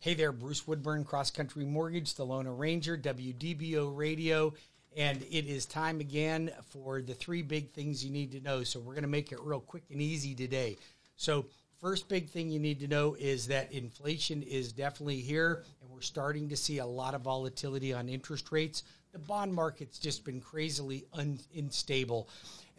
Hey there, Bruce Woodburn, CrossCountry Mortgage, the Loan Arranger, WDBO Radio, and it is time again for the three big things you need to know. So we're going to make it real quick and easy today. So first big thing you need to know is that inflation is definitely here, and we're starting to see a lot of volatility on interest rates. The bond market's just been crazily un- unstable,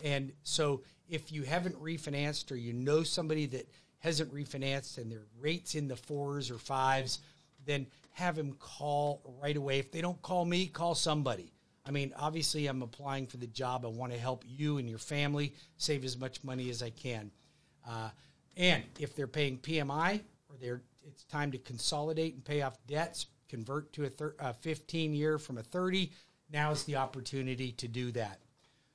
and so if you haven't refinanced or you know somebody that hasn't refinanced and their rates in the fours or fives, then have them call right away. If they don't call me, call somebody. I mean, obviously, I'm applying for the job. I want to help you and your family save as much money as I can. Uh, and if they're paying PMI or they're, it's time to consolidate and pay off debts, convert to a, thir- a 15 year from a 30, now is the opportunity to do that.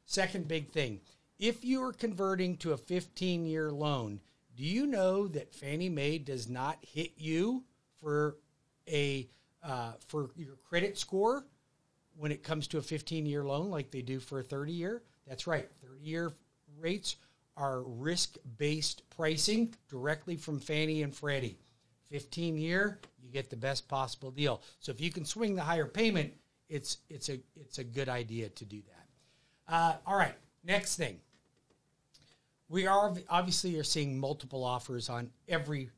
Second big thing if you are converting to a 15 year loan, do you know that Fannie Mae does not hit you for a uh, for your credit score when it comes to a 15 year loan like they do for a 30 year? That's right. 30 year rates are risk based pricing directly from Fannie and Freddie. 15 year, you get the best possible deal. So if you can swing the higher payment, it's it's a it's a good idea to do that. Uh, all right, next thing we are obviously are seeing multiple offers on every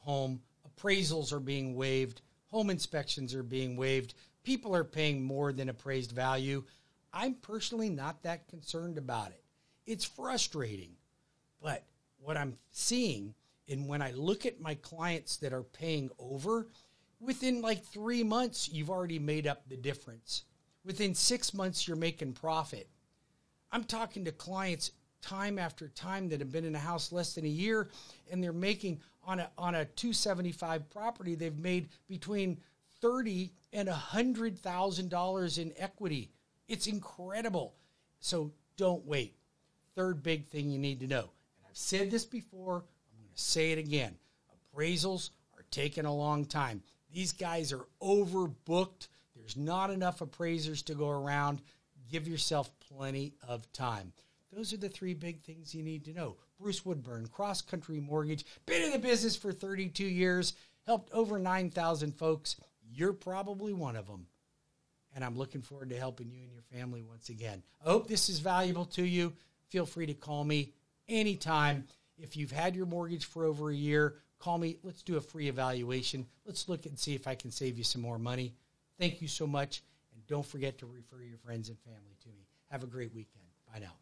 home. Appraisals are being waived. Home inspections are being waived. People are paying more than appraised value. I'm personally not that concerned about it. It's frustrating. But what I'm seeing, and when I look at my clients that are paying over, within like three months, you've already made up the difference. Within six months, you're making profit. I'm talking to clients time after time that have been in a house less than a year and they're making on a on a 275 property they've made between 30 and a hundred thousand dollars in equity. It's incredible. So don't wait. Third big thing you need to know and i've said this before i'm going to say it again appraisals are taking a long time. These guys are overbooked. There's not enough appraisers to go around. Give yourself plenty of time those are the three big things you need to know. Bruce Woodburn, CrossCountry Mortgage, been in the business for 32 years, helped over 9,000 folks. You're probably one of them. And I'm looking forward to helping you and your family once again. I hope this is valuable to you. Feel free to call me anytime. If you've had your mortgage for over a year, call me. Let's do a free evaluation. Let's look and see if I can save you some more money. Thank you so much. And don't forget to refer your friends and family to me. Have a great weekend. Bye now.